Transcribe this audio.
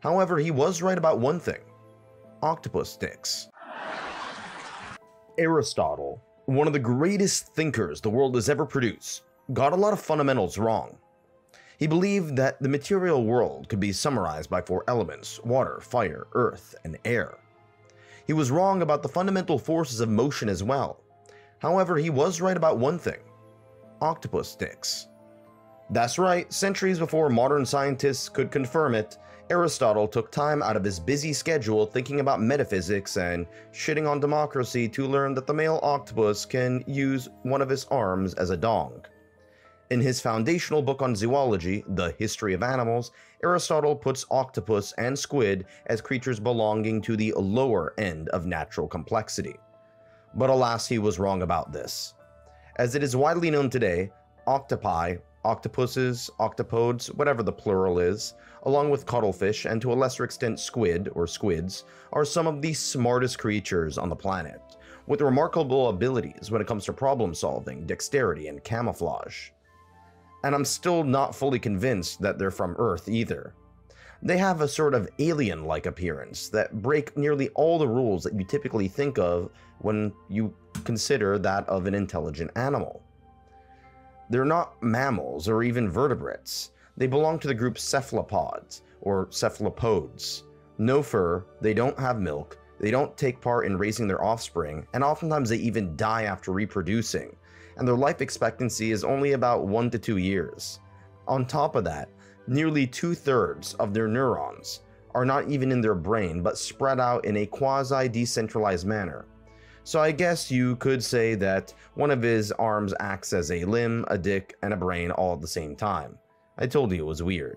However, he was right about one thing. Octopus dicks. Aristotle, one of the greatest thinkers the world has ever produced, got a lot of fundamentals wrong. He believed that the material world could be summarized by four elements water, fire, earth, and air. He was wrong about the fundamental forces of motion as well. However, he was right about one thing octopus dicks. That's right, centuries before modern scientists could confirm it, Aristotle took time out of his busy schedule thinking about metaphysics and shitting on democracy to learn that the male octopus can use one of his arms as a dong. In his foundational book on zoology, The History of Animals, Aristotle puts octopus and squid as creatures belonging to the lower end of natural complexity. But alas, he was wrong about this. As it is widely known today, octopi, octopuses, octopodes, whatever the plural is, along with cuttlefish and to a lesser extent squid or squids, are some of the smartest creatures on the planet, with remarkable abilities when it comes to problem solving, dexterity, and camouflage and I'm still not fully convinced that they're from Earth either. They have a sort of alien-like appearance that break nearly all the rules that you typically think of when you consider that of an intelligent animal. They're not mammals or even vertebrates. They belong to the group cephalopods, or cephalopods. No fur, they don't have milk, they don't take part in raising their offspring, and oftentimes they even die after reproducing, and their life expectancy is only about 1 to 2 years. On top of that, nearly two thirds of their neurons are not even in their brain but spread out in a quasi decentralized manner. So I guess you could say that one of his arms acts as a limb, a dick, and a brain all at the same time. I told you it was weird.